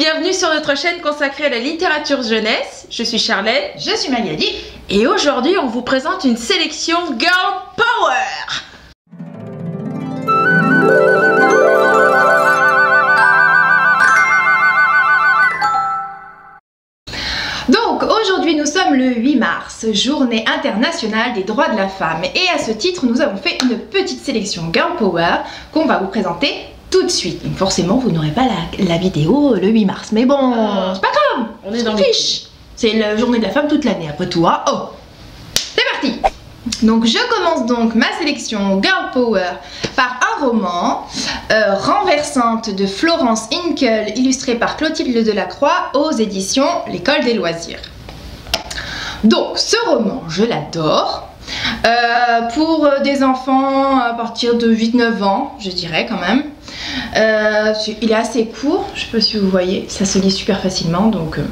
bienvenue sur notre chaîne consacrée à la littérature jeunesse. Je suis Charlotte. Je suis Magali. Et aujourd'hui, on vous présente une sélection Girl Power. Donc aujourd'hui nous sommes le 8 mars, journée internationale des droits de la femme et à ce titre nous avons fait une petite sélection Girl Power qu'on va vous présenter tout de suite. Donc forcément vous n'aurez pas la, la vidéo le 8 mars mais bon Ah. c'est pas grave, On est dans fiche. C'est la journée de la femme toute l'année après tout hein. Oh C'est parti donc je commence donc ma sélection Girl Power par un roman euh, renversante de Florence Inkel illustré par Clotilde Delacroix aux éditions L'école des loisirs. Donc ce roman je l'adore. Euh, pour des enfants à partir de 8-9 ans, je dirais quand même. Euh, il est assez court, je sais pas si vous voyez, ça se lit super facilement donc euh,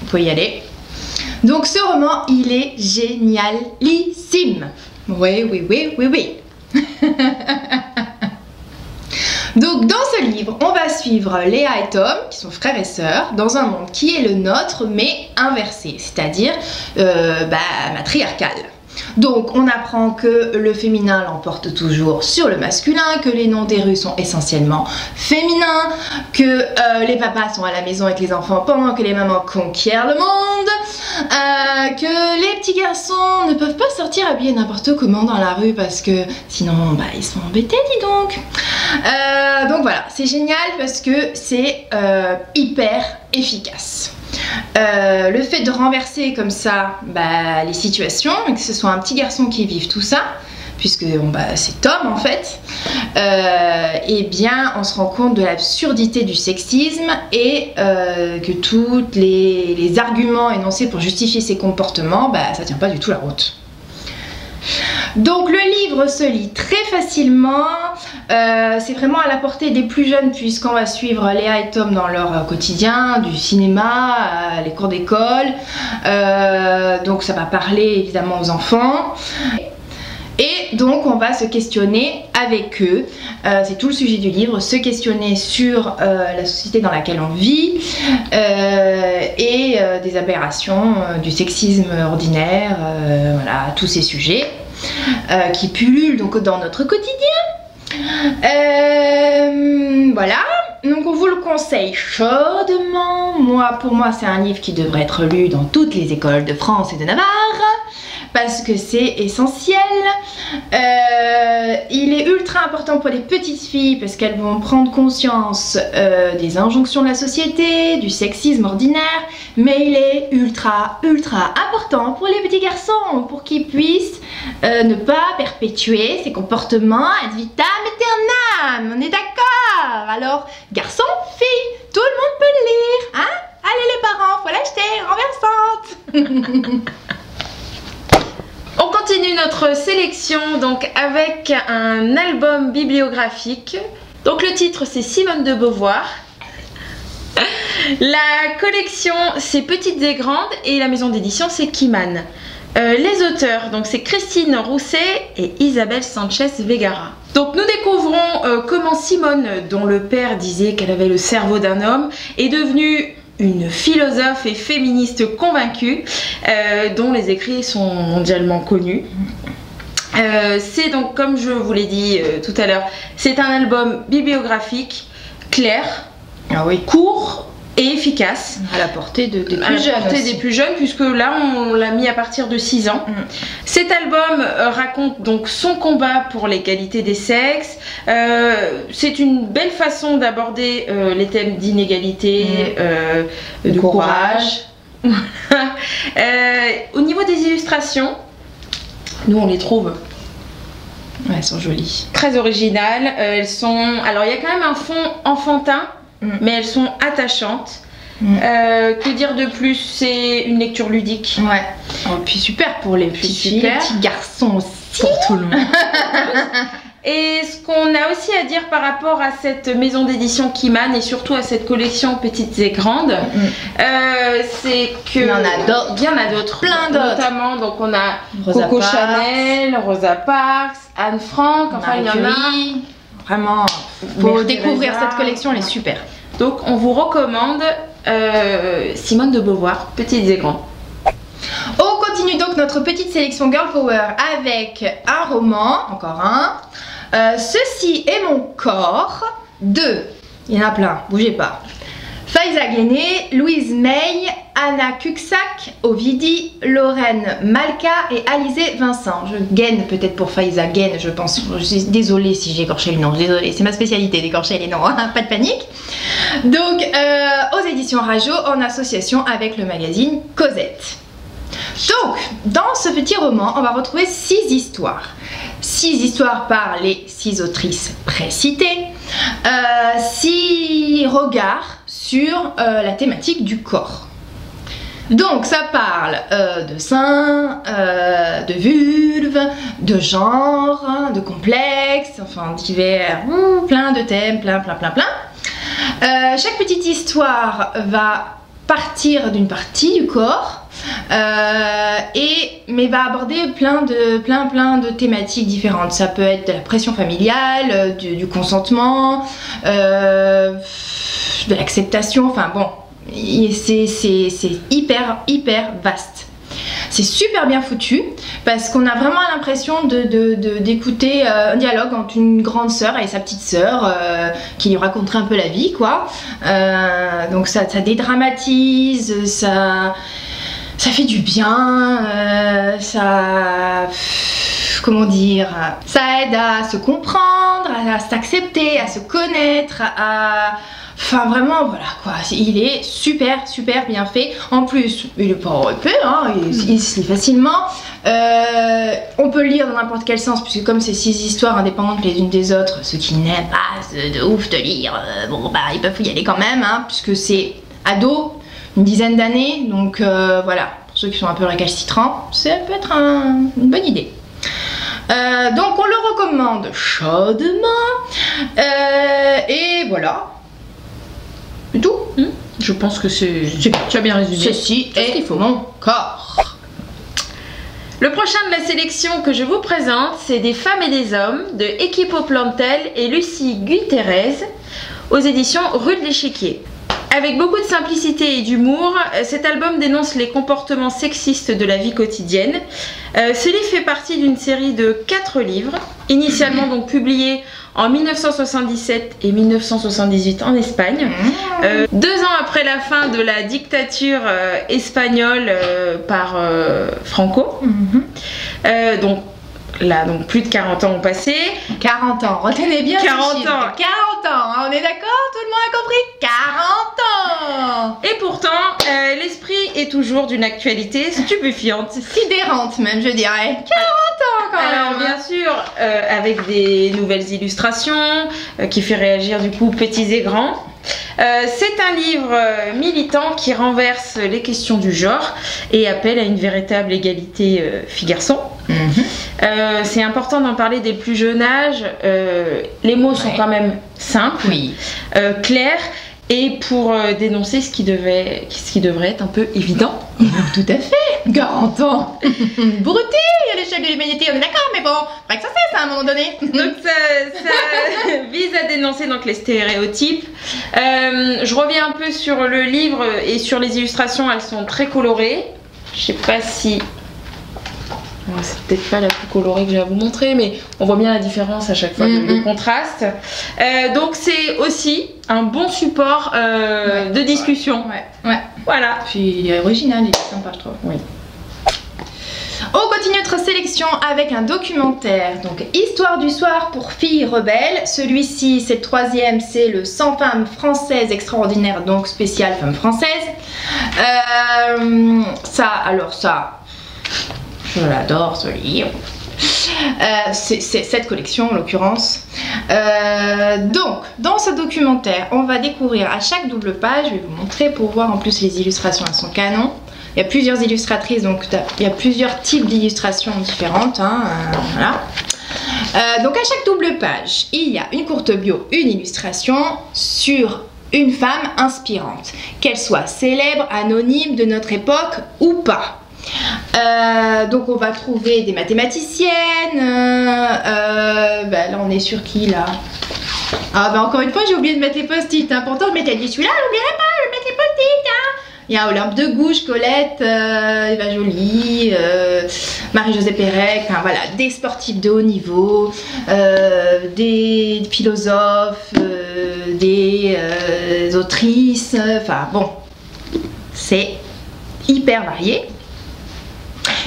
vous pouvez y aller. Donc ce roman, il est génialissime. Oui, oui, oui, oui, oui. Donc dans ce livre, on va suivre Léa et Tom, qui sont frères et sœurs, dans un monde qui est le nôtre, mais inversé, c'est-à-dire euh, bah, matriarcal. Donc on apprend que le féminin l'emporte toujours sur le masculin, que les noms des rues sont essentiellement féminins, que euh, les papas sont à la maison avec les enfants pendant que les mamans conquièrent le monde, euh, que les petits garçons ne peuvent pas sortir habillés n'importe comment dans la rue parce que sinon bah, ils sont embêtés dis donc. Euh, donc voilà, c'est génial parce que c'est euh, hyper efficace. Euh, le fait de renverser comme ça bah, les situations, et que ce soit un petit garçon qui vive tout ça, puisque bah, c'est Tom en fait, euh, eh bien on se rend compte de l'absurdité du sexisme et que tous les, les arguments énoncés pour justifier ces comportements, bah, ça tient pas du tout la route. Donc le livre se lit très facilement, euh, c'est vraiment à la portée des plus jeunes puisqu'on va suivre Léa et Tom dans leur euh, quotidien, du cinéma, euh, les cours d'école, donc ça va parler évidemment aux enfants. Et donc on va se questionner avec eux, c'est tout le sujet du livre, se questionner sur la société dans laquelle on vit et des aberrations du sexisme ordinaire, voilà, tous ces sujets euh, qui pullulent donc dans notre quotidien. Euh, voilà, donc on vous le conseille chaudement. Moi, pour moi, c'est un livre qui devrait être lu dans toutes les écoles de France et de Navarre parce que c'est essentiel. Euh, il est ultra important pour les petites filles parce qu'elles vont prendre conscience euh, des injonctions de la société, du sexisme ordinaire, mais il est ultra, ultra important pour les petits garçons pour qu'ils puissent euh, ne pas perpétuer ces comportements ad vitam aeternam. On est d'accord? Alors, garçons, filles, tout le monde peut le lire, hein? Allez les parents, faut l'acheter, renversante On continue notre sélection donc avec un album bibliographique. Donc le titre c'est Simone de Beauvoir. La collection c'est Petites et Grandes et la maison d'édition c'est Kiman. Euh, les auteurs, donc c'est Christine Rousset et Isabelle Sanchez Vegara. Donc nous découvrons euh, comment Simone, dont le père disait qu'elle avait le cerveau d'un homme, est devenue une philosophe et féministe convaincue, euh, dont les écrits sont mondialement connus. Euh, c'est donc, comme je vous l'ai dit euh, tout à l'heure, c'est un album bibliographique, clair, Ah oui, court et efficace. à la portée de, des À plus la jeunes portée des plus jeunes, puisque là on l'a mis à partir de 6 ans. Mm. Cet album euh, raconte donc son combat pour l'égalité des sexes. Euh, c'est une belle façon d'aborder euh, les thèmes d'inégalité, Mm. euh, de, courage. Au niveau des illustrations, nous on les trouve Ouais, elles sont jolies. très originales. Euh, elles sont, alors il y a quand même un fond enfantin, Mm. mais elles sont attachantes. Mm. Euh, que dire de plus? C'est une lecture ludique. Ouais. Oh, puis super pour les Puis petites filles, super. les petits garçons aussi. pour tout le monde. Et ce qu'on a aussi à dire par rapport à cette maison d'édition Kiman et surtout à cette collection Petites et Grandes, Mm. euh, c'est que Il y en a d'autres. Il y en a d'autres, Plein d'autres. Notamment, donc on a Rosa Coco Parks, Chanel, Rosa Parks, Anne Frank, enfin il y en a. Vraiment, faut découvrir cette collection, elle est super. Donc on vous recommande euh, Simone de Beauvoir, Petites et Grands. On continue donc notre petite sélection Girl Power avec un roman, encore un. Euh, Ceci est mon corps. Deux. Il y en a plein, bougez pas. Faiza Guéné, Louise May, Anna Cuxac, Ovidi, Lorraine Malka et Alizé Vincent. Je gaine peut-être pour Faiza Gaine, je pense. Je suis désolée si j'ai écorché le nom, désolée, c'est ma spécialité d'écorcher les noms, hein, pas de panique. Donc, euh, aux éditions Rajo en association avec le magazine Cosette. Donc, dans ce petit roman, on va retrouver six histoires. Six histoires par les six autrices précitées, euh, six regards euh, la thématique du corps. Donc ça parle euh, de seins, euh, de vulve, de genre, hein, de complexe, enfin divers, ouh, plein de thèmes, plein, plein, plein, plein. Chaque petite histoire va partir d'une partie du corps, et, mais va aborder plein de, plein, plein de thématiques différentes. Ça peut être de la pression familiale, du consentement, de l'acceptation, enfin bon, c'est hyper, hyper vaste. C'est super bien foutu parce qu'on a vraiment l'impression de- de- de- d'écouter euh, un dialogue entre une grande sœur et sa petite sœur euh, qui lui raconterait un peu la vie, quoi. Euh, donc ça, ça dédramatise, ça, ça fait du bien, ça. Comment dire Ça aide à se comprendre, à, s'accepter, à se connaître, à. Enfin, vraiment, voilà quoi. Il est super, super bien fait. En plus, il est pas épais, hein, il, il se lit facilement. Euh, on peut le lire dans n'importe quel sens, puisque comme c'est six histoires indépendantes les unes des autres, ceux qui n'aiment pas de, de ouf de lire, euh, bon bah ils peuvent y aller quand même, hein, puisque c'est ado, une dizaine d'années, donc euh, voilà, pour ceux qui sont un peu récalcitrants, ça peut être un- une bonne idée. Donc on le recommande chaudement, et voilà. C'est tout. Je pense que c'est. Tu as bien résumé. Ceci est faut. mon corps. Le prochain de la sélection que je vous présente, c'est Des femmes et des hommes de Equipo Plantel et Lucie Guterres aux éditions Rue de l'Échiquier. Avec beaucoup de simplicité et d'humour, euh, cet album dénonce les comportements sexistes de la vie quotidienne. Euh, ce livre fait partie d'une série de quatre livres, initialement donc publiés en 1977 et 1978 en Espagne. Euh, deux ans après la fin de la dictature euh, espagnole par Franco, euh, donc là, donc plus de 40 ans ont passé. 40 ans, retenez bien ce 40 chiffre. ans. 40 ans, hein, on est d'accord Tout le monde a compris? 40 ans Et pourtant, euh, l'esprit est toujours d'une actualité stupéfiante. Sidérante même, je dirais. 40 ans quand Alors même bien sûr, euh, avec des nouvelles illustrations euh, qui fait réagir du coup petits et grands. Euh, c'est un livre militant qui renverse les questions du genre et appelle à une véritable égalité euh, filles-garçons. Euh, c'est important d'en parler dès le plus jeune âge. Euh, les mots sont quand même simples, Oui. euh, clairs et pour euh, dénoncer ce qui, devait, ce qui devrait être un peu évident. Tout à fait 40 ans Brouté à l'échelle de l'humanité, on est d'accord, mais bon, faudrait que ça cesse à un moment donné Donc ça, ça vise à dénoncer donc les stéréotypes. Je reviens un peu sur le livre et sur les illustrations, elles sont très colorées. Je sais pas si C'est peut-être pas la plus colorée que j'ai à vous montrer, mais on voit bien la différence à chaque fois, le- le Mhm. contraste. Euh, donc c'est aussi un bon support euh, Ouais. de discussion. Ouais, ouais. Voilà. Puis il est original, il est sympa, je trouve. Oui. On continue notre sélection avec un documentaire, donc Histoire du soir pour filles rebelles. Celui-ci, c'est le troisième, c'est le 100 femmes françaises extraordinaires, donc spécial femmes françaises. Euh, ça, alors ça, je l'adore ce livre. Euh, c'est cette collection en l'occurrence. Euh, donc, dans ce documentaire, on va découvrir à chaque double page, je vais vous montrer pour voir en plus les illustrations, elles sont canon. Il y a plusieurs illustratrices, donc il y a plusieurs types d'illustrations différentes. hein. Euh, donc à chaque double page, il y a une courte bio, une illustration sur une femme inspirante, qu'elle soit célèbre, anonyme de notre époque ou pas. Euh, donc on va trouver des mathématiciennes. euh, euh, bah, là on est sur qui là? Ah bah encore une fois, j'ai oublié de mettre les post-it. Hein. Pourtant, je m'étais dit celui-là, n'oublierai pas, je vais mettre les post-it. Hein. Il y a Olympe de Gouges, Colette, Eva Jolie, Marie-Josée Pérec, voilà, des sportifs de haut niveau, des philosophes, des autrices, enfin bon, c'est hyper varié.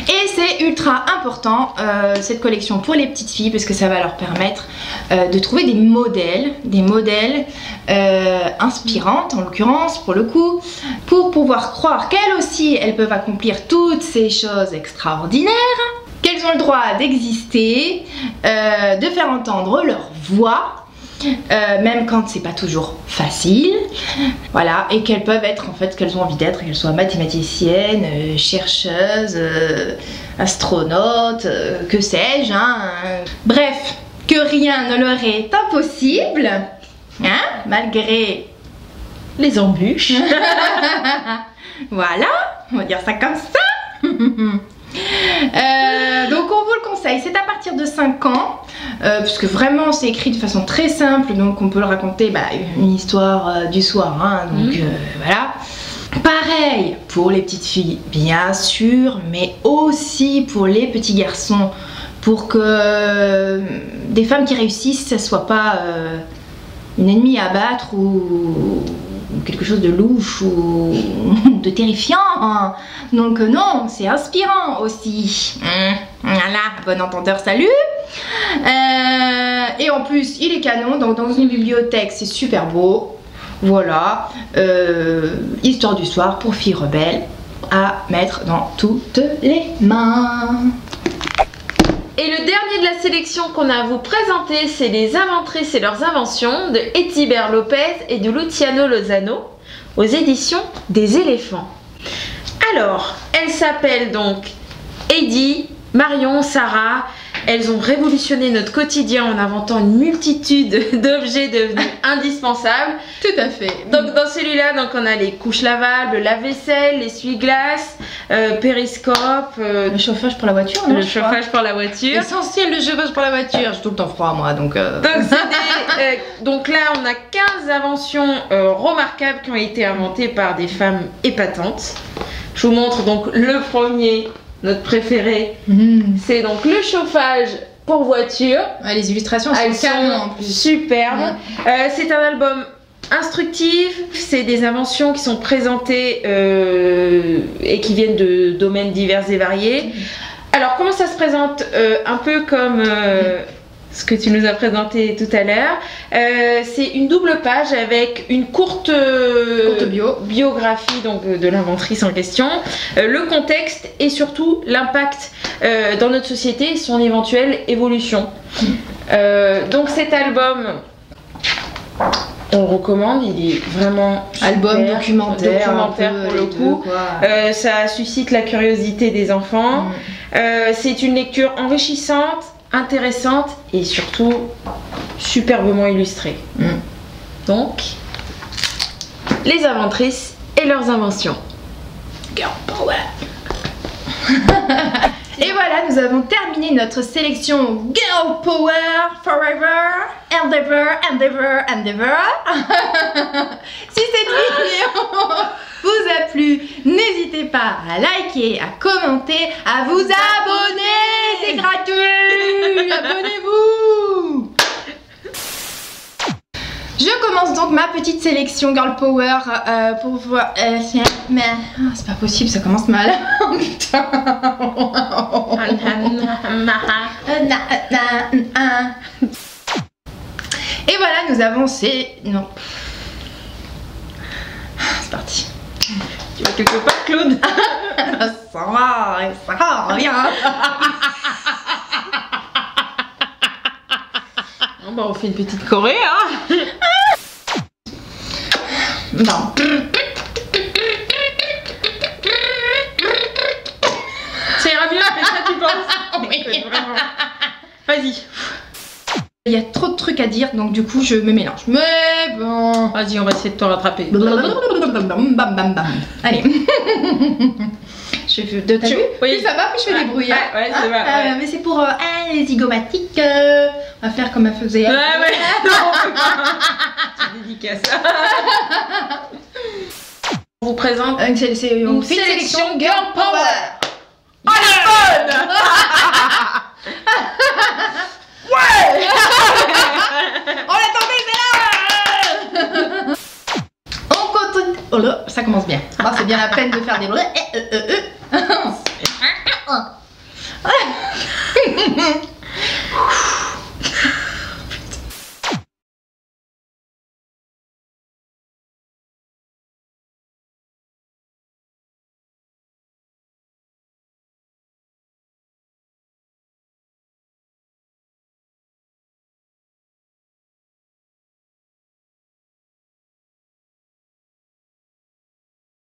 Et c'est ultra important euh, cette collection pour les petites filles parce que ça va leur permettre euh, de trouver des modèles, des modèles euh, inspirantes en l'occurrence pour le coup, pour pouvoir croire qu'elles aussi elles peuvent accomplir toutes ces choses extraordinaires, qu'elles ont le droit d'exister, de faire entendre leur voix. Euh, même quand c'est pas toujours facile, voilà, et qu'elles peuvent être en fait ce qu'elles ont envie d'être, qu'elles soient mathématiciennes, euh, chercheuses, euh, astronautes, que sais-je, hein. Bref, que rien ne leur est impossible, hein, malgré Les embûches. voilà, on va dire ça comme ça. C'est à partir de 5 ans, euh, puisque vraiment c'est écrit de façon très simple, donc on peut le raconter bah, une histoire euh, du soir, hein, donc Mhm. euh, voilà. Pareil pour les petites filles, bien sûr, mais aussi pour les petits garçons, pour que des femmes qui réussissent, ça soit pas une ennemie à battre ou quelque chose de louche ou de terrifiant. hein. Donc euh, non, c'est inspirant aussi. Hum, Voilà, bon entendeur, salut. Euh, et en plus, il est canon, donc dans une bibliothèque, c'est super beau. Voilà, Euh, histoire du soir pour filles rebelles à mettre dans toutes les mains. Et le dernier de la sélection qu'on a à vous présenter, c'est les inventrices et leurs inventions de Etibert Lopez et de Luciano Lozano aux éditions des éléphants. Alors, elles s'appellent donc Eddie, Marion, Sarah. Elles ont révolutionné notre quotidien en inventant une multitude d'objets devenus indispensables. Tout à fait. Donc dans celui-là, donc on a les couches lavables, le lave-vaisselle, l'essuie-glace, euh, périscope, euh, le chauffage pour la voiture, non, le chauffage pour la voiture. Essentiel le chauffage pour la voiture. J'ai tout le temps froid moi, donc. euh, Donc, des- euh, donc là, on a 15 inventions remarquables qui ont été inventées par des femmes épatantes. Je vous montre donc le premier, notre préféré. Mhm. C'est donc le chauffage pour voiture. Ouais, les illustrations sont en sont plus. superbes. Euh, c'est un album instructif. C'est des inventions qui sont présentées euh, et qui viennent de domaines divers et variés. Alors, comment ça se présente Euh, Un peu comme ce que tu nous as présenté tout à l'heure. Euh, c'est une double page avec une courte, euh, Courte bio. biographie donc, euh, de l'inventrice en question, euh, le contexte et surtout l'impact euh, dans notre société et son éventuelle évolution. Donc cet album, on recommande, il est vraiment Album documentaire, documentaire peu, pour le coup. ça suscite la curiosité des enfants. Mm. C'est une lecture enrichissante, intéressante et surtout superbement illustrée. Mm. Donc, les inventrices et leurs inventions. Girl power. Et voilà, nous avons terminé notre sélection Girl Power Forever, Endeavor, Endeavor, Endeavor. si cette vidéo vous a plu, n'hésitez pas à liker, à commenter, à vous abonner, c'est gratuit. Abonnez-vous. Je commence donc ma petite sélection Girl Power euh, pour voir. euh, c'est- mais ah, c'est pas possible, ça commence mal. Et voilà, nous avons ces. Non. C'est parti. Tu vas quelque part, Claude? Ça va, ça va, rien. Bon, bah, on fait une petite choré, hein Non. Ça ira mieux ça, tu penses Oui. Vas-y. Il y a trop de trucs à dire, donc du coup je me mélange. Mais bon. Vas-y, on va essayer de te rattraper. Bam bam bam bam. Allez. je fais de Tu- tu oui. Plus ça va, plus je fais des bruits. hein. ouais, Hein, vrai, euh, ouais. mais c'est pour euh, les zygomatiques. euh, à faire comme elle faisait. Ouais, ouais. Non, on dédicace. On vous présente Une, sé- c'est une sélection Girl Power. Oh la bonne Ouais On l'attendait, c'est là On continue. Oh là, ça commence bien. Ah, c'est bien la peine de faire des. Oh.